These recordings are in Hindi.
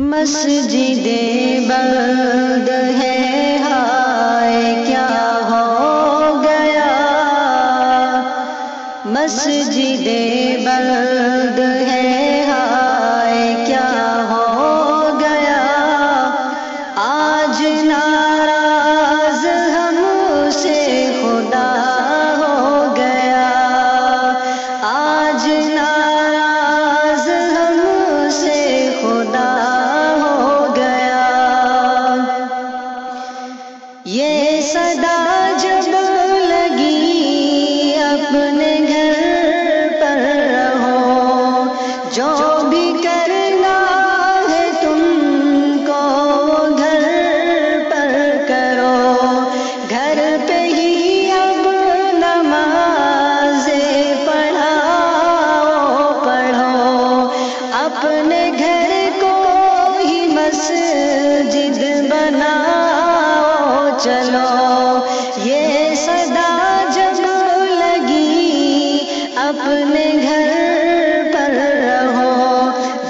मस्जिद बंद है, हाय, क्या हो गया? मस्जिद बंद है, हाय, क्या हो गया? आज नाराज़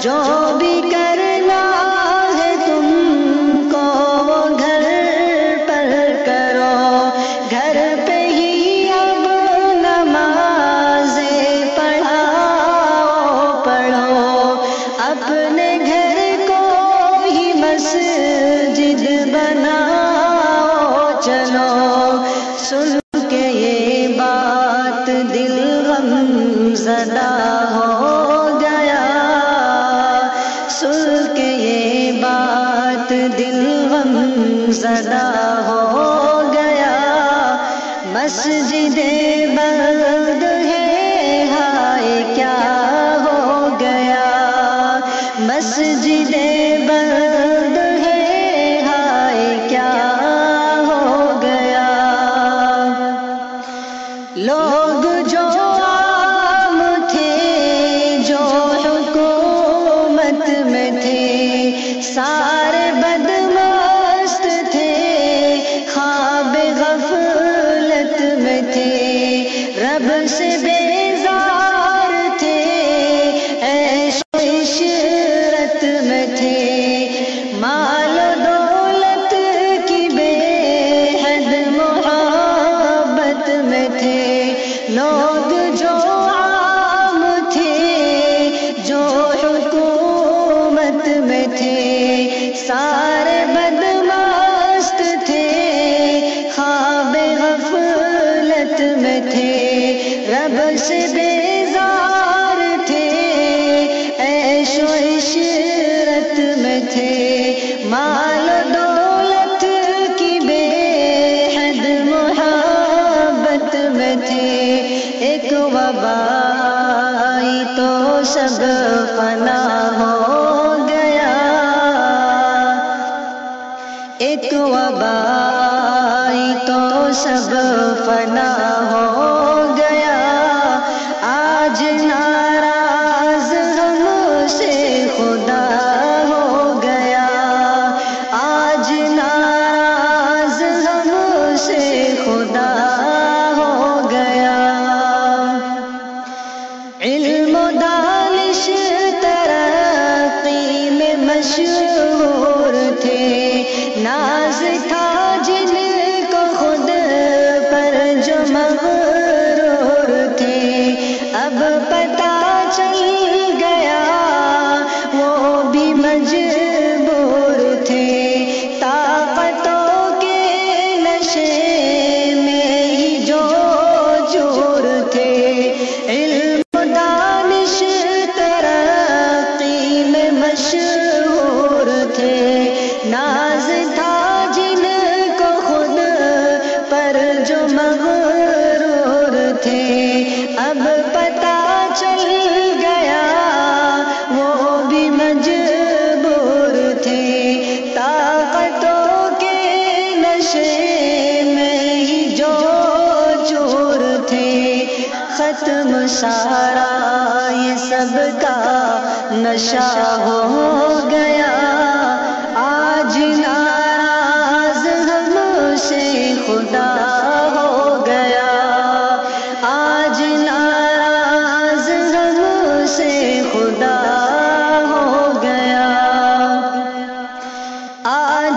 जो भी करना है तुमको घर पर करो। घर पे ही अब नमाजे पढ़ाओ, पढ़ो। अपने घर जदा हो गया। मस्जिद बंद ऐशो में थे माल दौलत की बेहद मोहब्बत में थे एक वबाई तो सब फना हो गया एक वबाई तो सब फना हो गया आज हमसे खुदा हो गया। आज नाराज़ चल गया, वो भी मजबूर थे। ताकतों के नशे में ही जो चोर थे। खत्म सारा ये सबका नशा हो गया। आज नाराज़ हमसे खुदा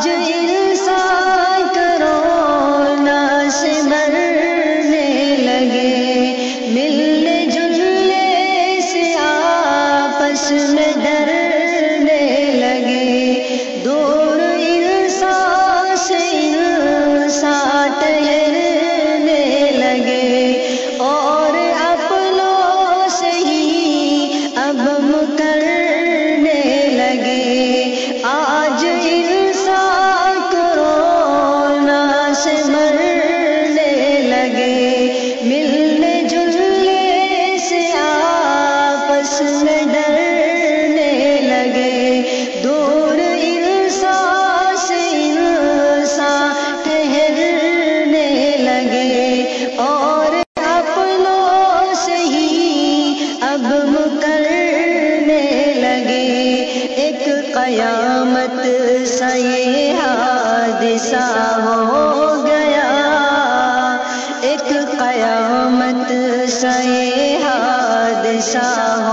आज कयामत सा हादसा हो गया। एक कयामत सा हादसा हो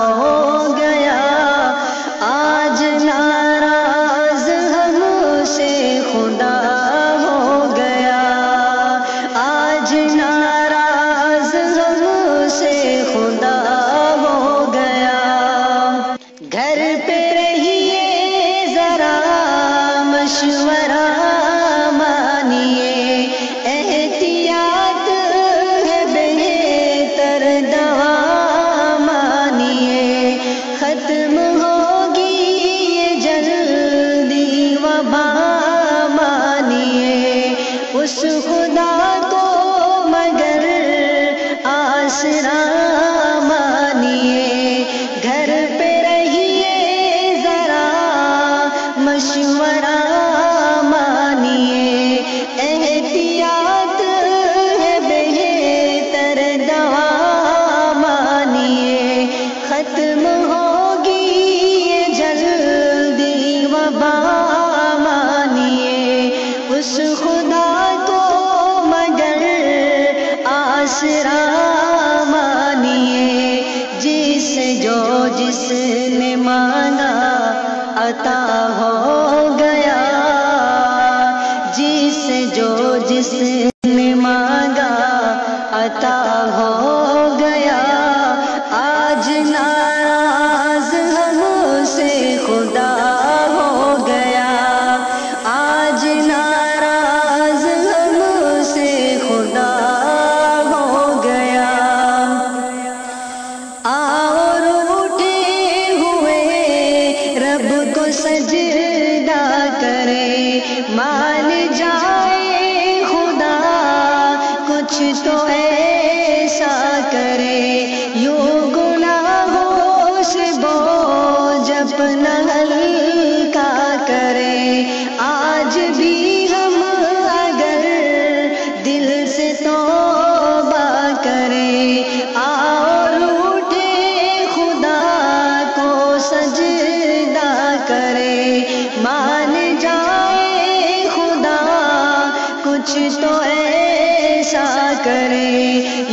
मशवरा मानिए। एहतियात दवा मानिए। खत्म होगी वबा मानिए। उस खुदा को मगर आसरा मानिए जिस जो जिसने माना अता हो रब को सजदा करे। मान कुछ तो ऐसा करे,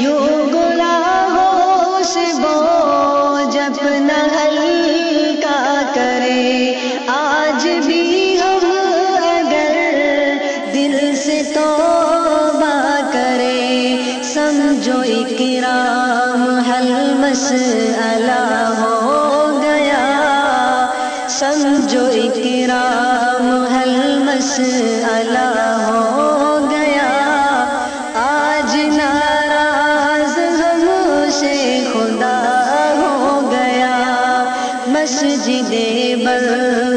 यू गुनाहों से बोझ अपना हल्का करे। आज भी हम अगर दिल से तौबा करे, समझो इकराम हल मसला हो गया। समझो इकराम हल मसला मस्जिद बंद है